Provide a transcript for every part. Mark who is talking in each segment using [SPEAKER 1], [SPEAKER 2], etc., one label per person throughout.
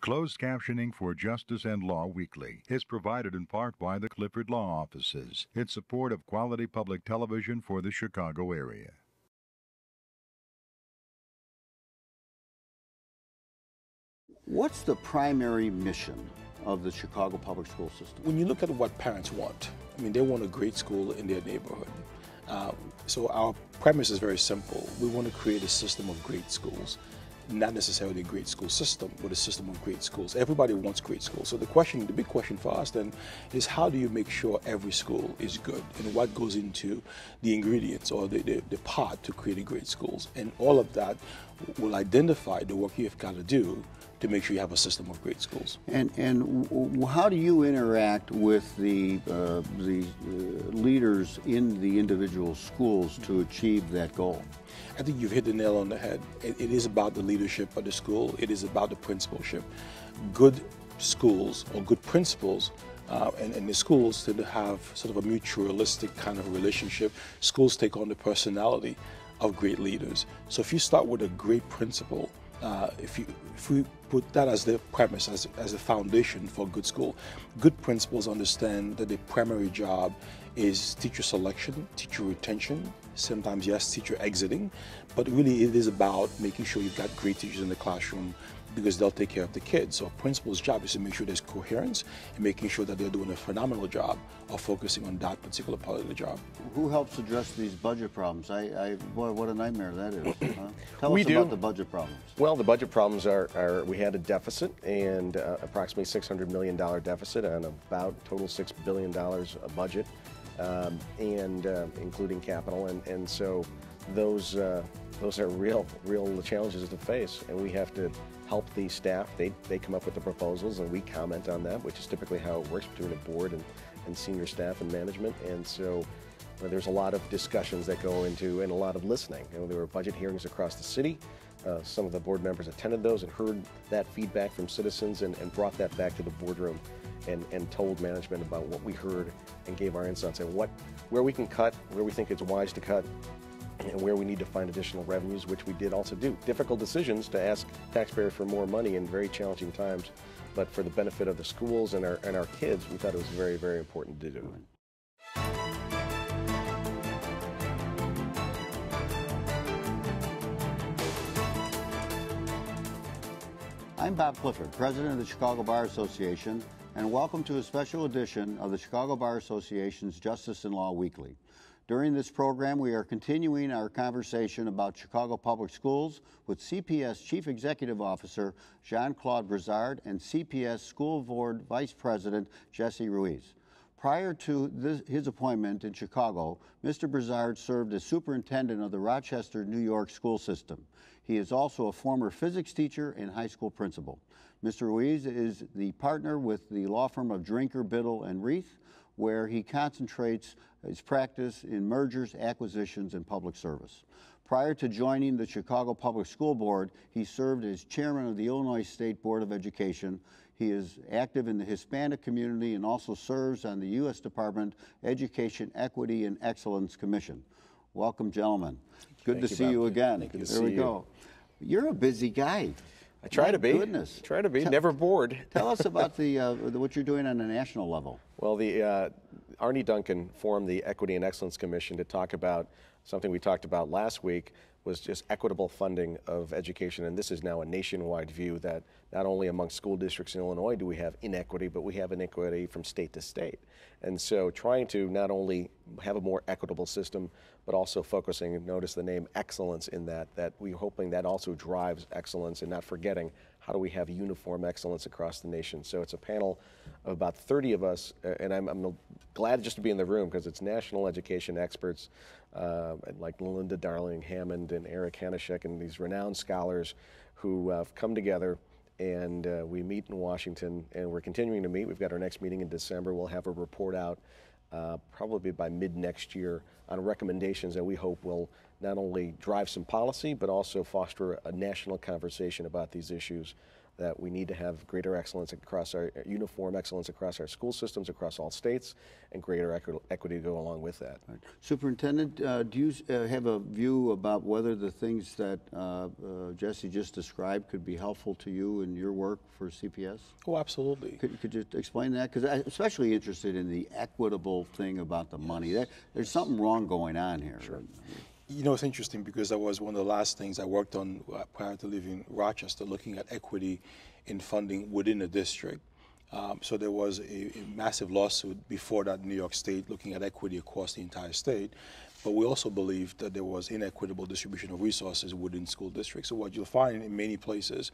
[SPEAKER 1] Closed captioning for Justice and Law Weekly is provided in part by the Clifford Law Offices in support of quality public television for the Chicago area.
[SPEAKER 2] What's the primary mission of the Chicago public school system?
[SPEAKER 3] When you look at what parents want, I mean, they want a great school in their neighborhood. Uh, so our premise is very simple. We want to create a system of great schools not necessarily a great school system, but a system of great schools. Everybody wants great schools. So the question, the big question for us then is how do you make sure every school is good and what goes into the ingredients or the, the, the pot to create a great schools. And all of that will identify the work you've got to do to make sure you have a system of great schools.
[SPEAKER 2] And and how do you interact with the uh, the uh, leaders in the individual schools to achieve that goal?
[SPEAKER 3] I think you've hit the nail on the head. it, it is about the leadership of the school. It is about the principalship. Good schools or good principals uh, and, and, the schools tend to have sort of a mutualistic kind of relationship. Schools take on the personality of great leaders. So if you start with a great principal, uh, if, you, if we put that as the premise, as, as the foundation for good school, good principals understand that the primary job is teacher selection, teacher retention, sometimes yes, teacher exiting, but really it is about making sure you've got great teachers in the classroom because they'll take care of the kids. So a principal's job is to make sure there's coherence and making sure that they're doing a phenomenal job of focusing on that particular part of the job.
[SPEAKER 2] Who helps address these budget problems? I, I boy, what a nightmare that is. Huh? Tell
[SPEAKER 4] we
[SPEAKER 2] us
[SPEAKER 4] do.
[SPEAKER 2] about the budget problems.
[SPEAKER 4] Well, the budget problems are, are we had a deficit and uh, approximately $600 million deficit on about total $6 billion of budget um, and uh, including capital. And, and so those, uh, those are real, real challenges to face. And we have to help the staff. They, they come up with the proposals and we comment on that, which is typically how it works between a board and, and senior staff and management. And so there's a lot of discussions that go into and a lot of listening. You know, there were budget hearings across the city. Uh, some of the board members attended those and heard that feedback from citizens and, and brought that back to the boardroom and, and told management about what we heard and gave our insights and what where we can cut, where we think it's wise to cut, and where we need to find additional revenues, which we did also do. Difficult decisions to ask taxpayers for more money in very challenging times, but for the benefit of the schools and our, and our kids, we thought it was very, very important to do.
[SPEAKER 2] I'm Bob Clifford, President of the Chicago Bar Association, and welcome to a special edition of the Chicago Bar Association's Justice and Law Weekly. During this program, we are continuing our conversation about Chicago Public Schools with CPS Chief Executive Officer Jean-Claude Brizard and CPS School Board Vice President Jesse Ruiz. Prior to this, his appointment in Chicago, Mr. Brizard served as superintendent of the Rochester, New York school system. He is also a former physics teacher and high school principal. Mr. Ruiz is the partner with the law firm of Drinker, Biddle, and Reath, where he concentrates his practice in mergers, acquisitions, and public service. Prior to joining the Chicago Public School Board, he served as chairman of the Illinois State Board of Education. He is active in the Hispanic community and also serves on the U.S. Department Education Equity and Excellence Commission. Welcome, gentlemen. Good
[SPEAKER 4] Thank
[SPEAKER 2] to
[SPEAKER 4] you,
[SPEAKER 2] see
[SPEAKER 4] Bob.
[SPEAKER 2] you again.
[SPEAKER 4] Good to
[SPEAKER 2] there
[SPEAKER 4] see
[SPEAKER 2] we
[SPEAKER 4] you.
[SPEAKER 2] go. You're a busy guy.
[SPEAKER 4] I try
[SPEAKER 2] My
[SPEAKER 4] to be.
[SPEAKER 2] Goodness.
[SPEAKER 4] Try to be.
[SPEAKER 2] Tell-
[SPEAKER 4] Never bored.
[SPEAKER 2] Tell us about the, uh, what you're doing on a national level.
[SPEAKER 4] Well, the uh, Arne Duncan formed the Equity and Excellence Commission to talk about something we talked about last week was just equitable funding of education, and this is now a nationwide view that not only among school districts in Illinois do we have inequity, but we have inequity from state to state. And so trying to not only have a more equitable system, but also focusing, notice the name excellence in that, that we're hoping that also drives excellence and not forgetting how do we have uniform excellence across the nation. So it's a panel of about 30 of us, and I'm, I'm glad just to be in the room because it's national education experts uh, like Linda Darling Hammond and Eric Hanushek and these renowned scholars who uh, have come together and uh, we meet in Washington and we're continuing to meet. We've got our next meeting in December. We'll have a report out uh, probably by mid next year on recommendations that we hope will not only drive some policy, but also foster a national conversation about these issues that we need to have greater excellence across our uniform excellence across our school systems across all states and greater equi equity to go along with that.
[SPEAKER 2] Right. Superintendent, uh, do you uh, have a view about whether the things that uh, uh Jesse just described could be helpful to you in your work for CPS?
[SPEAKER 3] Oh, absolutely.
[SPEAKER 2] Could, could you explain that? Because I'm especially interested in the equitable thing about the money. That, there's something wrong going on here.
[SPEAKER 3] Sure. You know, it's interesting because that was one of the last things I worked on uh, prior to leaving Rochester, looking at equity in funding within the district. Um, so there was a, a, massive lawsuit before that in New York State looking at equity across the entire state. But we also believed that there was inequitable distribution of resources within school districts. So what you'll find in many places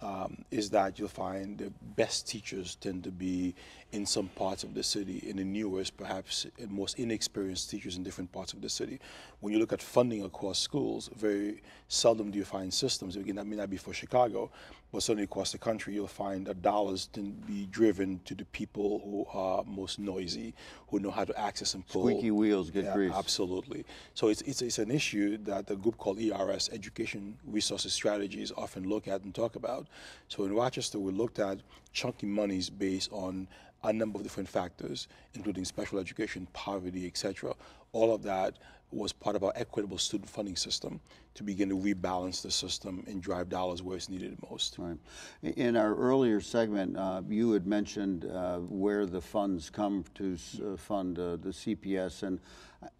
[SPEAKER 3] um, is that you'll find the best teachers tend to be in some parts of the city, in the newest, perhaps most inexperienced teachers in different parts of the city. When you look at funding across schools, very seldom do you find systems. Again, that may not be for Chicago, but certainly across the country, you'll find that dollars tend to be driven to the people who are most noisy, who know how to access and pull.
[SPEAKER 2] Squeaky wheels get
[SPEAKER 3] yeah,
[SPEAKER 2] greased.
[SPEAKER 3] Absolutely. So it's, it's, it's an issue that a group called ERS, Education Resources Strategies, often look at and talk about. So in Rochester, we looked at chunky monies based on a number of different factors, including special education, poverty, etc. All of that was part of our equitable student funding system to begin to rebalance the system and drive dollars where it's needed most.
[SPEAKER 2] Right. In our earlier segment, uh, you had mentioned uh, where the funds come to uh, fund uh, the CPS, and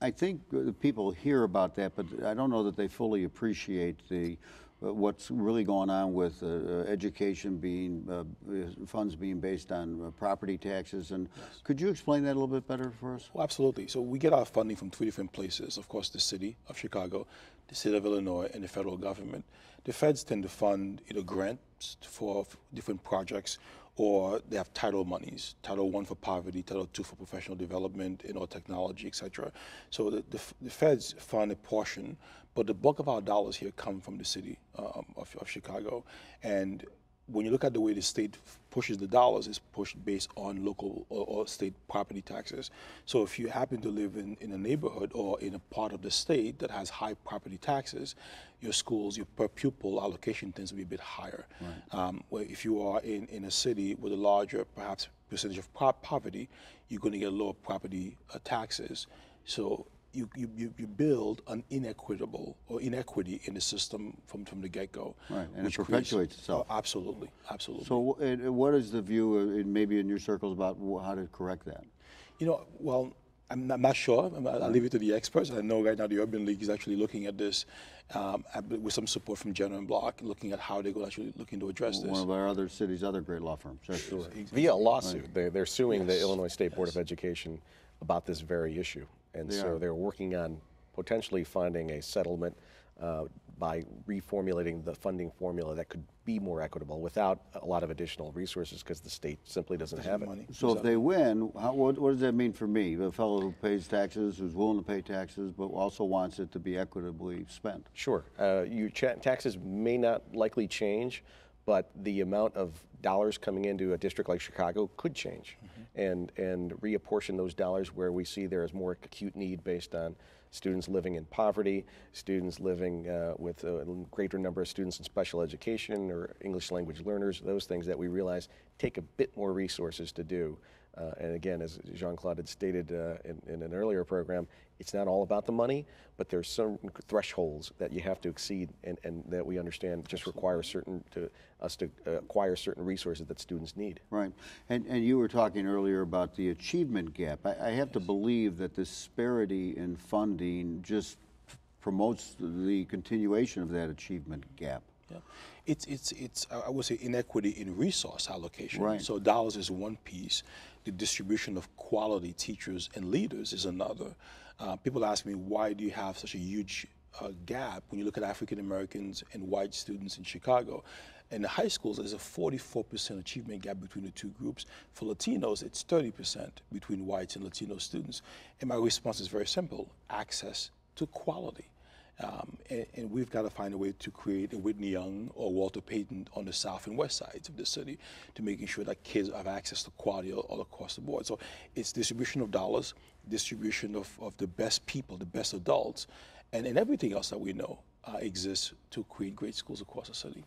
[SPEAKER 2] I think people hear about that, but I don't know that they fully appreciate the what's really going on with uh, uh education being, uh, funds being based on uh, property taxes. And yes. could you explain that a little bit better for us?
[SPEAKER 3] Well, absolutely. So we get our funding from three different places. Of course, the city of Chicago, the state of Illinois, and the federal government. The feds tend to fund either grants for different projects or they have title monies, Title One for poverty, Title Two for professional development, you know, technology, etc. So the, the, the, feds fund a portion, but the bulk of our dollars here come from the city um, of, of Chicago, and when you look at the way the state pushes the dollars, it's pushed based on local or, or, state property taxes. So if you happen to live in, in a neighborhood or in a part of the state that has high property taxes, your schools, your per pupil allocation tends to be a bit higher. Right. Um, where if you are in, in a city with a larger, perhaps, percentage of poverty, you're going to get lower property uh, taxes. So you, you, you build an inequitable or inequity in the system from, from the get-go.
[SPEAKER 2] Right, and it perpetuates creates, itself.
[SPEAKER 3] Oh, absolutely, absolutely.
[SPEAKER 2] So what is the view, in, maybe in your circles, about how to correct that?
[SPEAKER 3] You know, well, I'm not, I'm not sure. i will leave it to the experts. I know right now the Urban League is actually looking at this um, with some support from Jenner and Block, looking at how they're actually looking to address this.
[SPEAKER 2] One of our other cities, other great law firms. Sure.
[SPEAKER 4] Via a lawsuit, right. they're, they're suing yes. the Illinois State Board of Education about this very issue. And they so are. they're working on potentially finding a settlement uh, by reformulating the funding formula that could be more equitable without a lot of additional resources because the state simply doesn't have it. Money.
[SPEAKER 2] So if they win, how, what, what, does that mean for me, a fellow who pays taxes, who's willing to pay taxes, but also wants it to be equitably spent?
[SPEAKER 4] Sure. Uh, your taxes may not likely change, but the amount of dollars coming into a district like Chicago could change mm -hmm. And, and reapportion those dollars where we see there is more acute need based on students living in poverty, students living uh, with a greater number of students in special education or English language learners, those things that we realize take a bit more resources to do. Uh, and again, as Jean-Claude had stated uh, in, in, an earlier program, it's not all about the money, but there's some thresholds that you have to exceed and, and that we understand just require certain to us to uh, acquire certain resources that students need.
[SPEAKER 2] Right. And, and you were talking earlier about the achievement gap. I, I have yes. to believe that this disparity in funding just promotes the continuation of that achievement gap.
[SPEAKER 3] Yeah. It's, it's, it's, I would say, inequity in resource allocation.
[SPEAKER 2] Right.
[SPEAKER 3] So dollars is one piece. The distribution of quality teachers and leaders is another. Uh, people ask me, why do you have such a huge uh, gap when you look at African Americans and white students in Chicago? In the high schools, there's a 44% achievement gap between the two groups. For Latinos, it's 30% between whites and Latino students. And my response is very simple access to quality. Um, and, and, we've got to find a way to create a Whitney Young or Walter Payton on the south and west sides of the city to making sure that kids have access to quality all, all across the board. So it's distribution of dollars, distribution of, of the best people, the best adults, and, and everything else that we know uh, exists to create great schools across the city.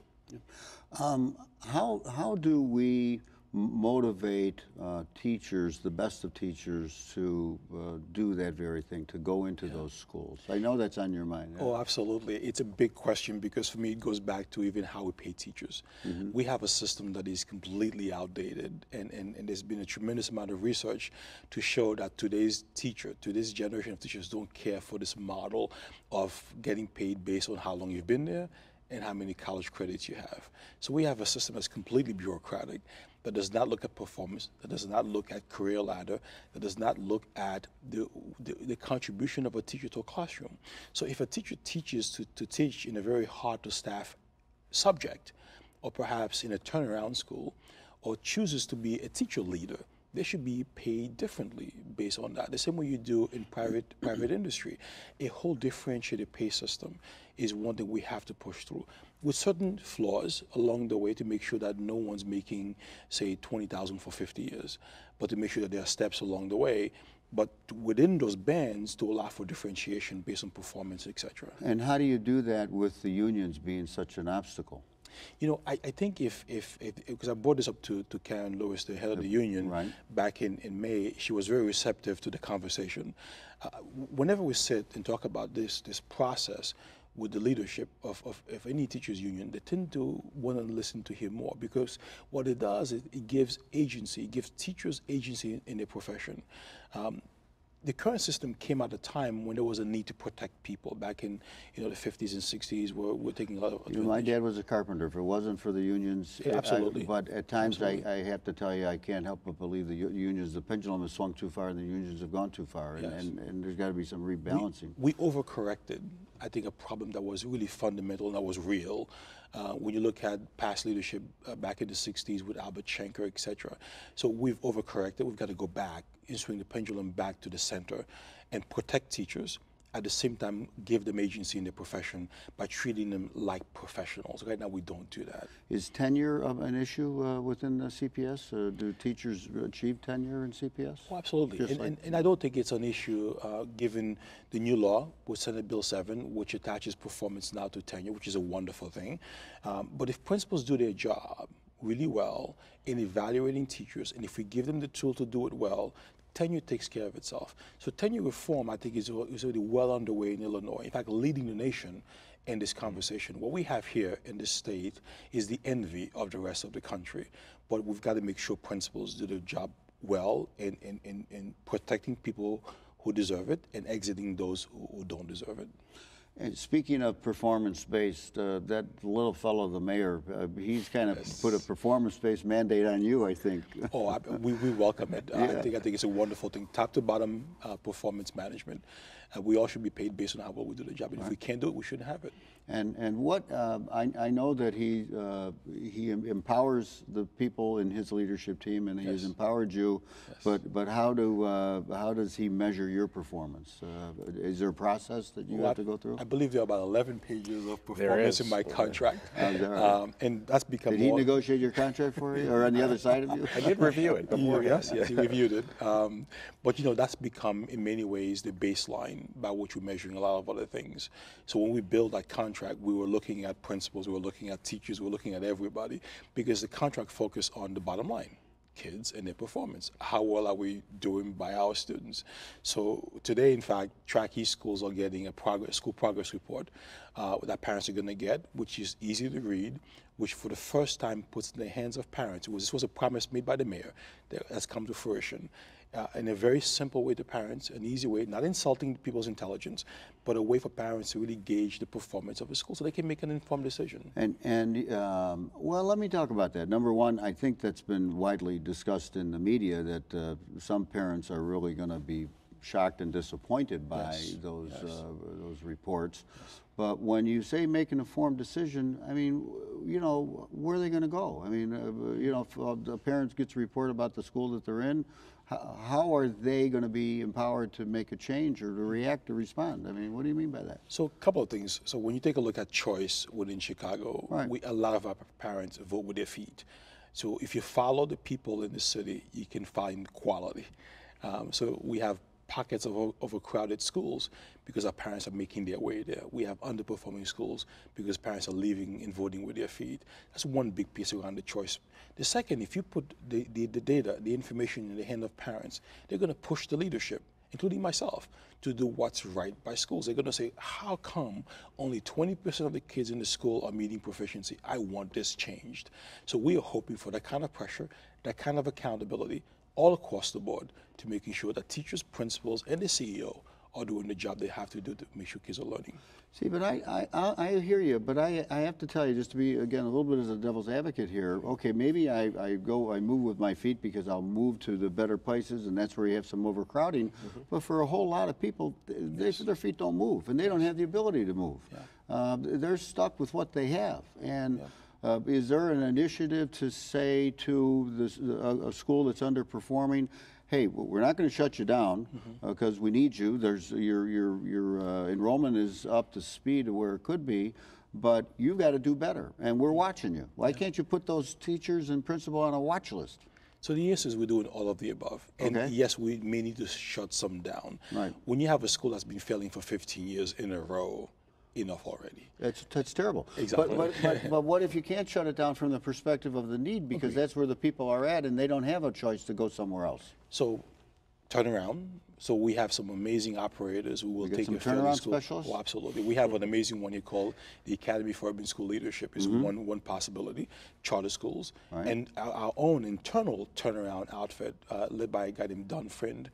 [SPEAKER 2] Um, how, how do we motivate uh, teachers, the best of teachers, to uh, do that very thing, to go into yeah. those schools? I know that's on your mind.
[SPEAKER 3] Oh, absolutely. It's a big question because for me, it goes back to even how we pay teachers. Mm-hmm. We have a system that is completely outdated, and, and, and there's been a tremendous amount of research to show that today's teacher, today's generation of teachers, don't care for this model of getting paid based on how long you've been there and how many college credits you have. So we have a system that's completely bureaucratic that does not look at performance, that does not look at career ladder, that does not look at the, the, the contribution of a teacher to a classroom. So if a teacher teaches to, to teach in a very hard to staff subject, or perhaps in a turnaround school, or chooses to be a teacher leader, they should be paid differently based on that. The same way you do in private private industry. A whole differentiated pay system is one that we have to push through with certain flaws along the way to make sure that no one's making, say, 20,000 for 50 years, but to make sure that there are steps along the way, but within those bands to allow for differentiation based on performance, etc.
[SPEAKER 2] And how do you do that with the unions being such an obstacle?
[SPEAKER 3] You know, I, I think if, if, because I brought this up to, to Karen Lewis, the head of the union,
[SPEAKER 2] right.
[SPEAKER 3] back in, in May, she was very receptive to the conversation. Uh, whenever we sit and talk about this, this process, with the leadership of, of, of, any teachers union, they tend to want to listen to him more because what it does is it gives agency, it gives teachers agency in, in their profession. Um, the current system came at a time when there was a need to protect people back in you know the 50s and 60s where we're taking a lot of
[SPEAKER 2] you know, my dad was a carpenter. If it wasn't for the unions
[SPEAKER 3] yeah, absolutely.
[SPEAKER 2] I, but at times I, I, have to tell you I can't help but believe the unions the pendulum has swung too far and the unions have gone too far and,
[SPEAKER 3] yes.
[SPEAKER 2] and, and, there's got to be some rebalancing.
[SPEAKER 3] we, we overcorrected I think a problem that was really fundamental and that was real uh, when you look at past leadership uh, back in the 60s with Albert Shanker, etc. So we've overcorrected. We've got to go back and swing the pendulum back to the center and protect teachers at the same time give them agency in their profession by treating them like professionals. Right now, we don't do that.
[SPEAKER 2] Is tenure an issue uh, within the CPS? Uh, do teachers achieve tenure in CPS?
[SPEAKER 3] Oh, absolutely. And, like and, and, I don't think it's an issue uh, given the new law with Senate Bill 7, which attaches performance now to tenure, which is a wonderful thing. Um, but if principals do their job, really well in evaluating teachers, and if we give them the tool to do it well, tenure takes care of itself. So tenure reform, I think, is, is already well underway in Illinois. In fact, leading the nation in this mm. conversation. What we have here in this state is the envy of the rest of the country. But we've got to make sure principals do their job well in, in, in, in protecting people who deserve it and exiting those who, who don't deserve it.
[SPEAKER 2] And speaking of performance-based, uh, that little fellow, the mayor, uh, he's kind of yes. put a performance-based mandate on you, I think.
[SPEAKER 3] oh, I, we, we welcome it. Yeah. I think I think it's a wonderful thing, top to bottom uh, performance management. Uh, we all should be paid based on how well we do the job. And right. if we can't do it, we shouldn't have it.
[SPEAKER 2] And and what uh, I, I know that he uh, he empowers the people in his leadership team, and he yes. has empowered you. Yes. But but how do uh, how does he measure your performance? Uh, is there a process that you well, have to go through?
[SPEAKER 3] I believe there are about 11 pages of performance in my contract,
[SPEAKER 2] right?
[SPEAKER 3] um, and that's become.
[SPEAKER 2] Did he negotiate your contract for you, or on the other side of you?
[SPEAKER 4] I did review it.
[SPEAKER 3] Before, yes, yes, he reviewed it. Um, but you know that's become in many ways the baseline by which we're measuring a lot of other things. So when we build that contract contract, we were looking at principals, we were looking at teachers, we were looking at everybody because the contract focused on the bottom line kids and their performance. How well are we doing by our students? So today, in fact, Track East schools are getting a progress, school progress report uh, that parents are going to get, which is easy to read, which for the first time puts in the hands of parents. This was a promise made by the mayor that has come to fruition uh, in a very simple way to parents, an easy way, not insulting people's intelligence, but a way for parents to really gauge the performance of a school so they can make an informed decision.
[SPEAKER 2] And, and um, well, let me talk about that. Number one, I think that's been widely discussed in the media that uh, some parents are really going to be shocked and disappointed by
[SPEAKER 3] yes.
[SPEAKER 2] those
[SPEAKER 3] yes.
[SPEAKER 2] uh, those reports. Yes. But when you say make an informed decision, I mean, you know, where are they going to go? I mean, uh, you know, if uh, the parents gets a report about the school that they're in, how, how are they going to be empowered to make a change or to react or respond? I mean, what do you mean by that?
[SPEAKER 3] So, a couple of things. So, when you take a look at choice within Chicago,
[SPEAKER 2] right.
[SPEAKER 3] we, a lot of our parents vote with their feet. So, if you follow the people in the city, you can find quality. Um, so, we have pockets of overcrowded schools because our parents are making their way there. We have underperforming schools because parents are leaving and voting with their feet. That's one big piece around the choice. The second, if you put the, the, the data, the information in the hand of parents, they're going to push the leadership including myself, to do what's right by schools. They're going to say, how come only 20% of the kids in the school are meeting proficiency? I want this changed. So we are hoping for that kind of pressure, that kind of accountability all across the board to making sure that teachers, principals, and the CEO are doing the job they have to do to make sure kids are learning.
[SPEAKER 2] See, but I, I, I hear you, but I, I have to tell you, just to be, again, a little bit as a devil's advocate here, okay, maybe I, I go, I move with my feet because I'll move to the better places and that's where you have some overcrowding. But for a whole lot of people, they, their feet don't move and they don't have the ability to move. Uh, they're stuck with what they have. And uh, is there an initiative to say to this, a school that's underperforming, hey, w- we're not going to shut you down mm-hmm. uh, because we need you. There's your your your uh, enrollment is up to speed to where it could be, but you've got to do better, and we're mm-hmm. watching you. Why can't you put those teachers and principal on a watch list?
[SPEAKER 3] So the answer is we're doing all of the above. And
[SPEAKER 2] Okay.
[SPEAKER 3] yes, we may need to shut some down.
[SPEAKER 2] Right.
[SPEAKER 3] When you have a school that's been failing for 15 years in a row, enough already.
[SPEAKER 2] That's that's terrible.
[SPEAKER 3] Exactly.
[SPEAKER 2] But, but, but, but what if you can't shut it down from the perspective of the need because that's where the people are at, and they don't have a choice to go somewhere else.
[SPEAKER 3] So turn around. So we have some amazing operators who will
[SPEAKER 2] got
[SPEAKER 3] take
[SPEAKER 2] some
[SPEAKER 3] your failing
[SPEAKER 2] turnaround
[SPEAKER 3] school.
[SPEAKER 2] specialists?
[SPEAKER 3] Oh, absolutely. We have an amazing one here called the Academy for Urban School Leadership. is
[SPEAKER 2] Mm-hmm.
[SPEAKER 3] one one possibility. Charter schools and our, our own internal turnaround outfit, uh, led by a guy named Don Fraynd,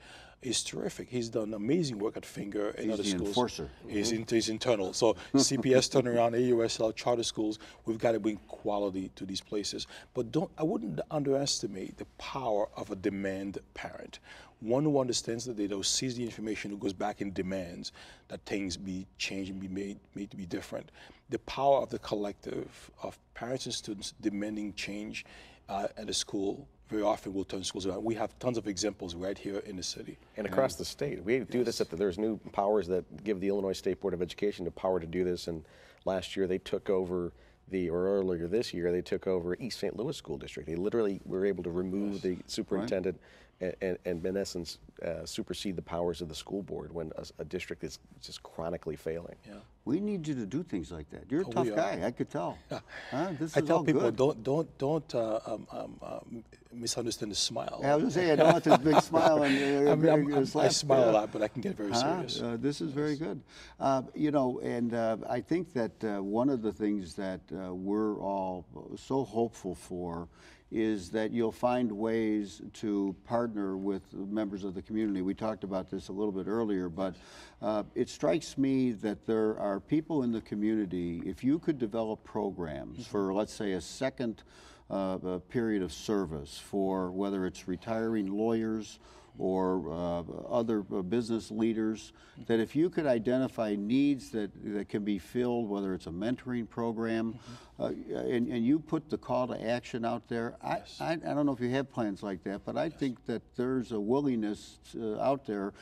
[SPEAKER 3] is terrific. He's done amazing work at Fenger and
[SPEAKER 2] He's
[SPEAKER 3] other
[SPEAKER 2] the
[SPEAKER 3] schools.
[SPEAKER 2] enforcer.
[SPEAKER 3] He's, in, he's internal. So CPS turnaround, AUSL, charter schools, we've got to bring quality to these places. But don't I wouldn't underestimate the power of a demand parent. One who understands the data, who sees the information, who goes back and demands that things be changed and be made, made to be different. The power of the collective of parents and students demanding change uh, at a school very often will turn schools around. We have tons of examples right here in the city.
[SPEAKER 4] And across the state, we do this at the, there's new powers that give the Illinois State Board of Education the power to do this. And last year they took over the, or earlier this year, they took over East St. Louis School District. They literally were able to remove the superintendent and, and, and in essence uh, supersede the powers of the school board when a, a district is just chronically failing.
[SPEAKER 3] Yeah.
[SPEAKER 2] We need you to do things like that. You're a
[SPEAKER 3] Oh,
[SPEAKER 2] tough guy. I could tell. Huh? This
[SPEAKER 3] I
[SPEAKER 2] is
[SPEAKER 3] tell
[SPEAKER 2] all
[SPEAKER 3] people
[SPEAKER 2] good.
[SPEAKER 3] don't don't don't uh, um, um, um, misunderstand the smile.
[SPEAKER 2] Yeah, I was gonna say I don't want this big smile and uh,
[SPEAKER 3] I, mean, I'm- I'm- I smile
[SPEAKER 2] yeah.
[SPEAKER 3] a lot, but I can get very
[SPEAKER 2] Huh?
[SPEAKER 3] serious.
[SPEAKER 2] Uh, this is very good. Uh, you know, and uh, I think that uh, one of the things that uh, we're all so hopeful for is that you'll find ways to partner with members of the community. We talked about this a little bit earlier, but uh, it strikes me that there are people in the community, if you could develop programs for, let's say, a second uh, a period of service for whether it's retiring lawyers or uh, other uh, business leaders, that if you could identify needs that, that can be filled, whether it's a mentoring program, uh, and, and you put the call to action out there, I, I, I don't know if you have plans like that, but I think that there's a willingness uh, out there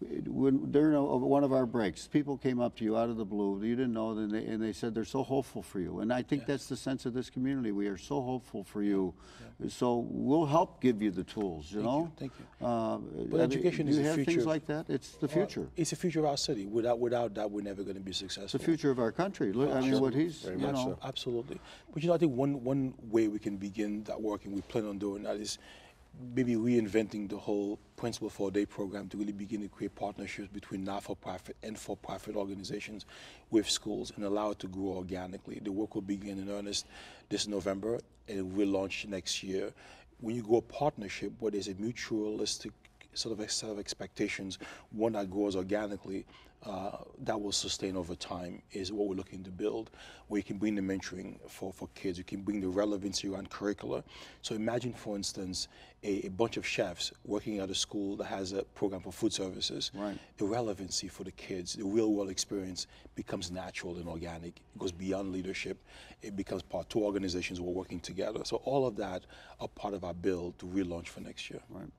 [SPEAKER 2] when during a, one of our breaks, people came up to you out of the blue. You didn't know, and they, and they said they're so hopeful for you. And I think that's the sense of this community. We are so hopeful for you. So we'll help give you the tools. You know.
[SPEAKER 3] Thank you.
[SPEAKER 2] Uh,
[SPEAKER 3] But education is
[SPEAKER 2] you
[SPEAKER 3] the
[SPEAKER 2] have
[SPEAKER 3] future
[SPEAKER 2] things like that. It's the future.
[SPEAKER 3] It's the future of our city. Without without that, we're never going to be successful.
[SPEAKER 2] It's the future of our country. Look, I mean, what he's,
[SPEAKER 4] Very
[SPEAKER 2] you
[SPEAKER 4] much
[SPEAKER 2] know.
[SPEAKER 4] so.
[SPEAKER 3] Absolutely. But you know, I think one one way we can begin that work, and we plan on doing that, is maybe reinventing the whole principal for a Day program to really begin to create partnerships between not-for-profit and for-profit organizations with schools and allow it to grow organically. The work will begin in earnest this November and it will launch next year. When you go a partnership where there's a mutualistic sort of set of expectations, one that grows organically, that will sustain over time, is what we're looking to build, where you can bring the mentoring for, for kids, you can bring the relevancy around curricula. So imagine, for instance, a, a bunch of chefs working at a school that has a program for food services.
[SPEAKER 2] Right.
[SPEAKER 3] The relevancy for the kids, the real world experience becomes natural and organic. It goes beyond leadership. It becomes part two organizations who are working together. So all of that are part of our build to relaunch for next year.
[SPEAKER 2] Right.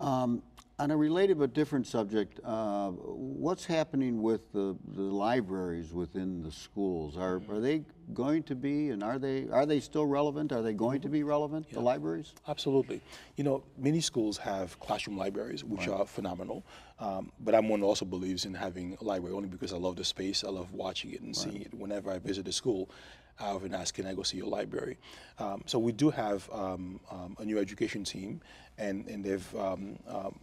[SPEAKER 2] Um, on a related but different subject, uh, what's happening with the, the libraries within the schools? Are, are they going to be, and are they are they still relevant? Are they going to be relevant? The libraries?
[SPEAKER 3] Absolutely. You know, many schools have classroom libraries, which are phenomenal. Um, but I'm one who also believes in having a library only because I love the space. I love watching it and seeing it. Whenever I visit a school, I often ask, "Can I go see your library?" Um, so we do have um, um, a new education team, and and they've um, um,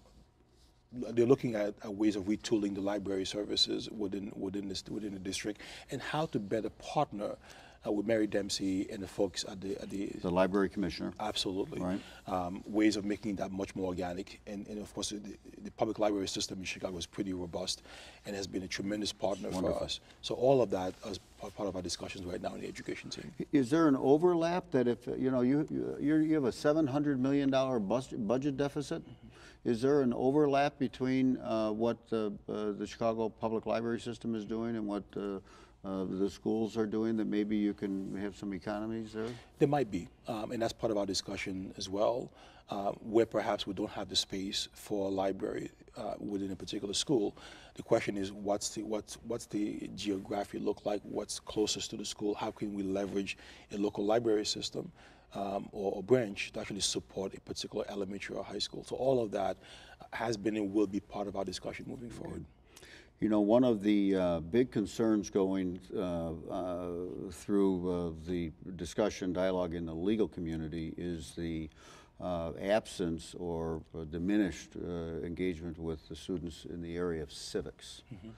[SPEAKER 3] they're looking at, at, ways of retooling the library services within within this within the district and how to better partner uh, with Mary Dempsey and the folks at the at the,
[SPEAKER 2] the library commissioner.
[SPEAKER 3] Absolutely,
[SPEAKER 2] right.
[SPEAKER 3] Um, ways of making that much more organic, and, and of course the, the, public library system in Chicago is pretty robust, and has been a tremendous partner
[SPEAKER 2] Wonderful.
[SPEAKER 3] for us. So all of that is part of our discussions right now in the education team.
[SPEAKER 2] Is there an overlap that if you know you you, you have a seven hundred million dollar budget deficit? Mm -hmm is there an overlap between uh, what uh, the Chicago Public Library System is doing and what uh, uh, the schools are doing that maybe you can have some economies there?
[SPEAKER 3] There might be, um, and that's part of our discussion as well, uh, where perhaps we don't have the space for a library within a particular school. The question is, what's the what's what's the geography look like? What's closest to the school? How can we leverage a local library system? Um, or, or, branch to actually support a particular elementary or high school. So all of that has been and will be part of our discussion moving forward.
[SPEAKER 2] You know, one of the uh, big concerns going uh, uh, through uh, the discussion dialogue in the legal community is the uh, absence or diminished uh, engagement with the students in the area of civics. Mm -hmm.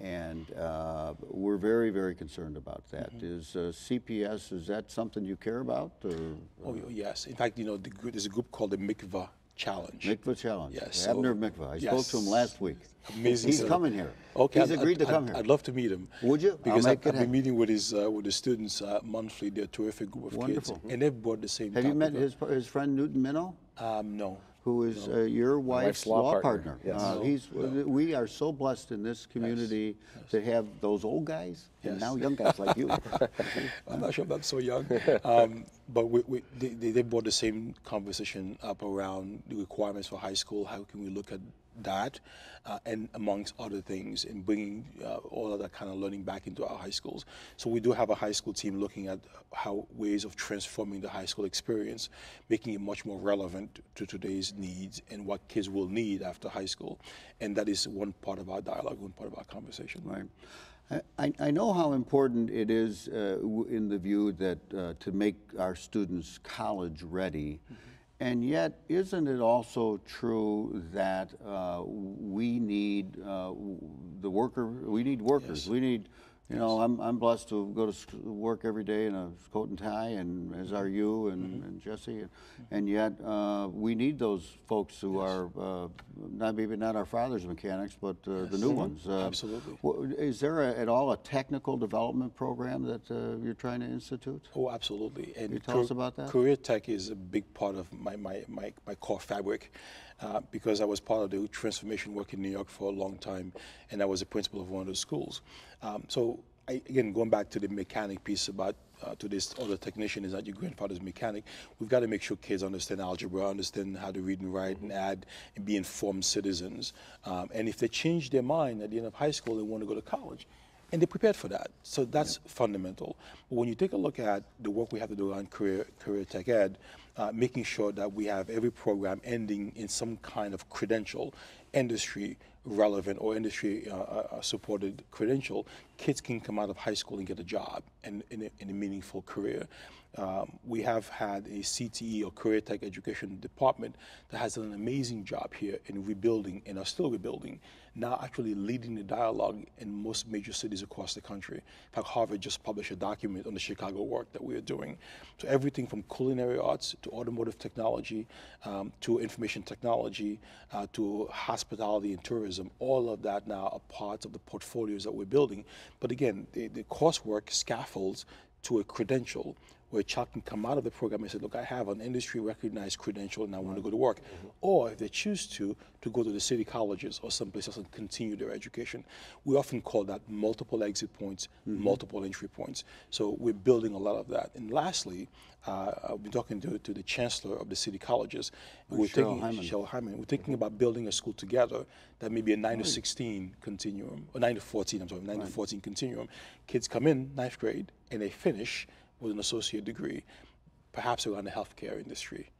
[SPEAKER 2] And uh, we're very, very concerned about that. Mm -hmm. Is uh, CPS, is that something you care about? Or,
[SPEAKER 3] oh, yes. In fact, you know, the, there's a group called the Mikva Challenge.
[SPEAKER 2] Mikva Challenge.
[SPEAKER 3] Yes.
[SPEAKER 2] Abner so, Mikva. I yes. spoke to him last week.
[SPEAKER 3] Amazing.
[SPEAKER 2] He's coming here.
[SPEAKER 3] Okay.
[SPEAKER 2] He's
[SPEAKER 3] I'd,
[SPEAKER 2] agreed
[SPEAKER 3] I'd,
[SPEAKER 2] to come
[SPEAKER 3] I'd,
[SPEAKER 2] here.
[SPEAKER 3] I'd love to meet him.
[SPEAKER 2] Would you?
[SPEAKER 3] Because I've, I've been meeting with his uh, with the students uh, monthly. They're a terrific group of
[SPEAKER 2] Wonderful.
[SPEAKER 3] kids, and they've brought the same.
[SPEAKER 2] Have you met his his friend Newton Minow?
[SPEAKER 3] Um, no
[SPEAKER 2] who is uh, your wife's, wife's law, law, partner. partner.
[SPEAKER 4] Yes.
[SPEAKER 2] Uh, he's, no. We are so blessed in this community yes. to have those old guys yes. and now young guys like you.
[SPEAKER 3] I'm not sure I'm so young, um, but we, we, they, they brought the same conversation up around the requirements for high school. How can we look at that, uh, and amongst other things, in bringing uh, all of that kind of learning back into our high schools. So we do have a high school team looking at how ways of transforming the high school experience, making it much more relevant to today's needs and what kids will need after high school, and that is one part of our dialogue, one part of our conversation.
[SPEAKER 2] Right. I, I, know how important it is uh, in the view that uh, to make our students college ready. Mm -hmm and yet, isn't it also true that uh, we need uh, the worker? We need workers. Yes. We need you know, I'm, I'm blessed to go to work every day in a coat and tie, and as are you and, mm -hmm. and Jesse, and, and yet uh, we need those folks who yes. are uh, not maybe not our father's mechanics, but uh, yes. the new mm -hmm. ones.
[SPEAKER 3] Uh, Absolutely.
[SPEAKER 2] Is there a, at all a technical development program that uh, you're trying to institute?
[SPEAKER 3] Oh, absolutely.
[SPEAKER 2] And Can you tell us about that?
[SPEAKER 3] Career tech is a big part of my my my, my core fabric. Uh, because I was part of the transformation work in New York for a long time, and I was a principal of one of those schools. Um, so I, again, going back to the mechanic piece about uh, to this other technician is not your grandfather's mechanic. We've got to make sure kids understand algebra, understand how to read and write and add, and be informed citizens. Um, and if they change their mind at the end of high school, they want to go to college and they're prepared for that. So that's yeah. fundamental. But when you take a look at the work we have to do on career, career tech ed, uh, making sure that we have every program ending in some kind of credential, industry relevant or industry uh, uh, supported credential, kids can come out of high school and get a job and in a, a meaningful career. Um, we have had a CTE or Career Tech Education Department that has done an amazing job here in rebuilding and are still rebuilding, now actually leading the dialogue in most major cities across the country. In fact, Harvard just published a document on the Chicago work that we are doing. So everything from culinary arts to automotive technology um, to information technology uh, to hospitality and tourism, all of that now are part of the portfolios that we're building. But again, the, the coursework scaffolds to a credential where a child can come out of the program and say, look, I have an industry recognized credential and I want to go to work. Mm-hmm. Or if they choose to, to go to the city colleges or someplace else and continue their education. We often call that multiple exit points, mm-hmm. multiple entry points. So we're building a lot of that. And lastly, uh, I've been talking to, to the chancellor of the city colleges. We're
[SPEAKER 2] Cheryl
[SPEAKER 3] thinking,
[SPEAKER 2] Hyman.
[SPEAKER 3] Cheryl Hyman, we're thinking mm-hmm. about building a school together that may be a 9 to 16 continuum, or 9 to 14, I'm sorry, 9 to 14 continuum. Kids come in ninth grade and they finish with an associate degree, perhaps around the healthcare industry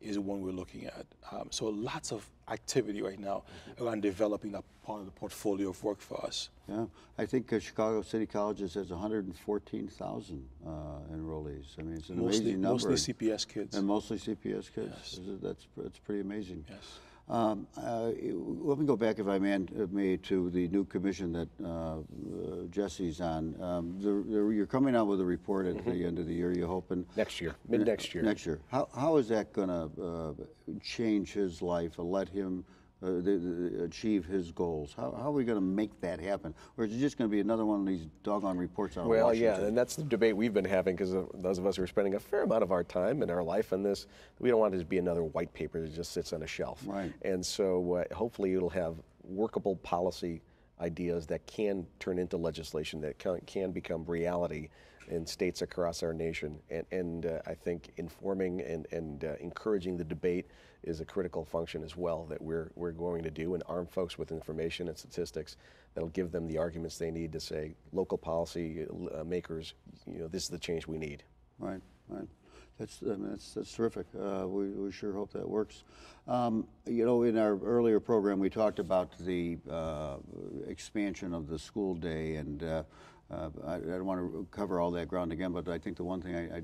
[SPEAKER 3] is one we're looking at. Um, so lots of activity right now around developing that part of the portfolio of work for us.
[SPEAKER 2] Yeah, I think uh, Chicago City Colleges has 114,000 uh, enrollees. I mean, it's an
[SPEAKER 3] Mostly,
[SPEAKER 2] amazing number.
[SPEAKER 3] mostly CPS kids.
[SPEAKER 2] And mostly CPS kids. It- That's, that's pretty amazing.
[SPEAKER 3] Yes.
[SPEAKER 2] Um, uh, let me go back, if I may, to the new commission that uh, uh, Jesse's on. Um, the, the, you're coming out with a report at the end of the year. You're hoping
[SPEAKER 4] Next year, mid-next year.
[SPEAKER 2] Next year. How, how is that going to uh, change his life or let him uh, the, the, achieve his goals? How, how are we going to make that happen? Or is it just going to be another one of these doggone reports out of
[SPEAKER 4] Well,
[SPEAKER 2] Washington?
[SPEAKER 4] yeah, and that's the debate we've been having because those of us who are spending a fair amount of our time and our life on this, we don't want it to be another white paper that just sits on a shelf.
[SPEAKER 2] Right.
[SPEAKER 4] And so uh, hopefully it'll have workable policy ideas that can turn into legislation that can, can become reality in states across our nation. And, and uh, I think informing and, and uh, encouraging the debate is a critical function as well that we're, we're going to do and arm folks with information and statistics that'll give them the arguments they need to say, local policy uh, makers, you know, this is the change we need.
[SPEAKER 2] Right, right. That's, I mean, that's, that's terrific. Uh, we, we sure hope that works. Um, you know, in our earlier program, we talked about the uh, expansion of the school day, and uh, uh, I, I don't want to cover all that ground again, but I think the one thing I, I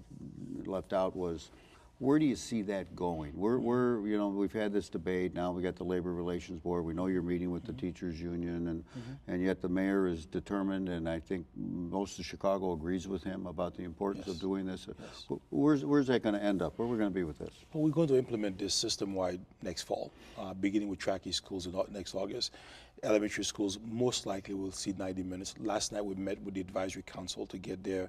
[SPEAKER 2] left out was where do you see that going? We're, we're, you know, we've had this debate. Now we got the Labor Relations Board. We know you're meeting with the teachers union, and and yet the mayor is determined, and I think most of Chicago agrees with him about the importance of doing this. Wh- Where's where's that going to end up? Where are we going to be with this?
[SPEAKER 3] Well, we're going to implement this system-wide next fall, uh, beginning with Tracky schools in next August. Elementary schools most likely will see 90 minutes. Last night we met with the advisory council to get their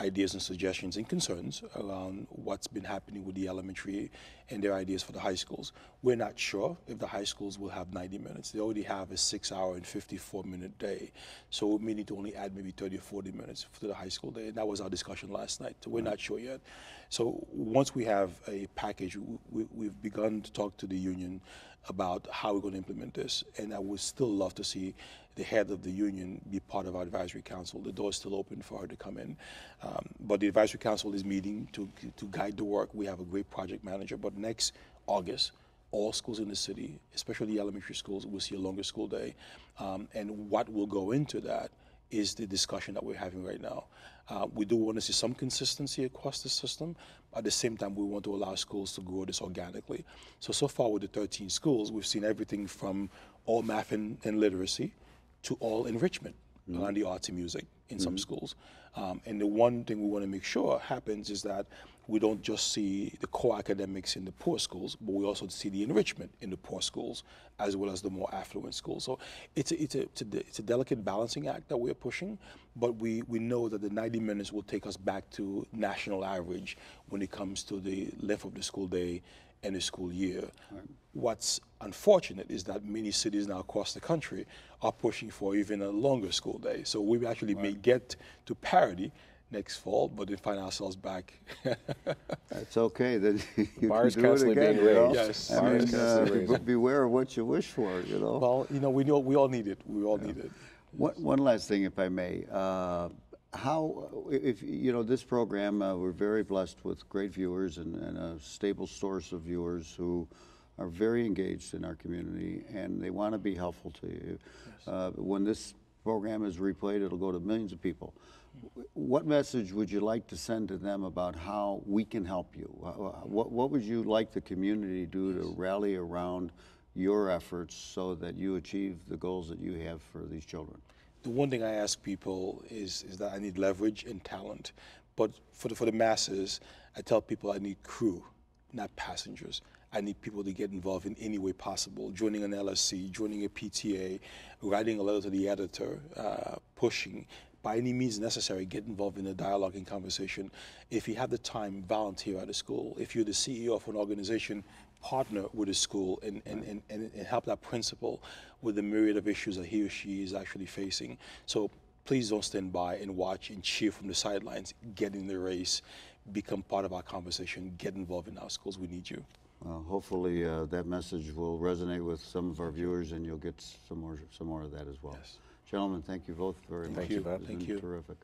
[SPEAKER 3] ideas and suggestions and concerns around what's been happening with the elementary and their ideas for the high schools. We're not sure if the high schools will have 90 minutes. They already have a six-hour and 54-minute day, so we may need to only add maybe 30 or 40 minutes to the high school day. And that was our discussion last night. So we're not sure yet. So once we have a package, we, we, we've begun to talk to the union about how we're going to implement this. And I would still love to see the head of the union be part of our advisory council. The door is still open for her to come in. Um, but the advisory council is meeting to, to guide the work. We have a great project manager. But next August, all schools in the city, especially the elementary schools, will see a longer school day. Um, and what will go into that is the discussion that we're having right now. Uh, we do want to see some consistency across the system. At the same time, we want to allow schools to grow this organically. So, so far with the 13 schools, we've seen everything from all math and, and literacy to all enrichment around the arts and music in some schools. Um, and the one thing we want to make sure happens is that we don't just see the core academics in the poor schools, but we also see the enrichment in the poor schools as well as the more affluent schools. So it's a, it's a, it's a, it's a delicate balancing act that we're pushing, but we, we know that the 90 minutes will take us back to national average when it comes to the length of the school day and the school year. What's unfortunate is that many cities now across the country are pushing for even a longer school day. So we actually may get to parity next fall, but then find ourselves back.
[SPEAKER 2] That's okay. That you can
[SPEAKER 4] bar is
[SPEAKER 2] do it
[SPEAKER 4] constantly
[SPEAKER 2] again.
[SPEAKER 4] being raised.
[SPEAKER 3] Yes.
[SPEAKER 2] I mean,
[SPEAKER 4] constantly
[SPEAKER 2] uh,
[SPEAKER 4] raised.
[SPEAKER 2] beware of what you wish for. You know.
[SPEAKER 3] well, you know, we know we all need it. We all need it.
[SPEAKER 2] One, one last thing, if I may. Uh, how, if, you know, this program, uh, we're very blessed with great viewers and, and a stable source of viewers who are very engaged in our community and they want to be helpful to you. Uh, when this program is replayed, it'll go to millions of people. What message would you like to send to them about how we can help you? What, what would you like the community to do to rally around your efforts so that you achieve the goals that you have for these children?
[SPEAKER 3] The one thing I ask people is is that I need leverage and talent. But for the, for the masses, I tell people I need crew, not passengers. I need people to get involved in any way possible, joining an LSC, joining a PTA, writing a letter to the editor, uh, pushing, by any means necessary, get involved in the dialogue and conversation. If you have the time, volunteer at a school. If you're the CEO of an organization, partner with a school and, and, and, and, help that principal with the myriad of issues that he or she is actually facing. So please don't stand by and watch and cheer from the sidelines. Get in the race, become part of our conversation, get involved in our schools. We need you.
[SPEAKER 2] Well, hopefully uh, that message will resonate with some of our viewers and you'll get some more, some more of that as well.
[SPEAKER 3] Yes.
[SPEAKER 2] Gentlemen, thank you both very
[SPEAKER 3] Thank
[SPEAKER 2] much.
[SPEAKER 3] you. Thank
[SPEAKER 2] been
[SPEAKER 3] you.
[SPEAKER 2] Terrific.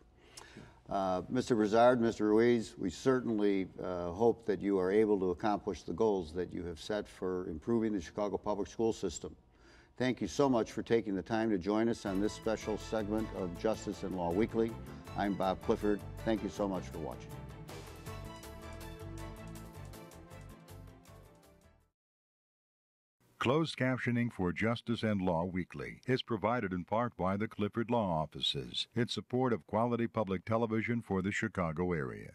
[SPEAKER 2] Uh, Mr. Brizard, Mr. Ruiz, we certainly uh, hope that you are able to accomplish the goals that you have set for improving the Chicago public school system. Thank you so much for taking the time to join us on this special segment of Justice and Law Weekly. I'm Bob Clifford. Thank you so much for watching.
[SPEAKER 1] Closed captioning for Justice and Law Weekly is provided in part by the Clifford Law Offices in support of quality public television for the Chicago area.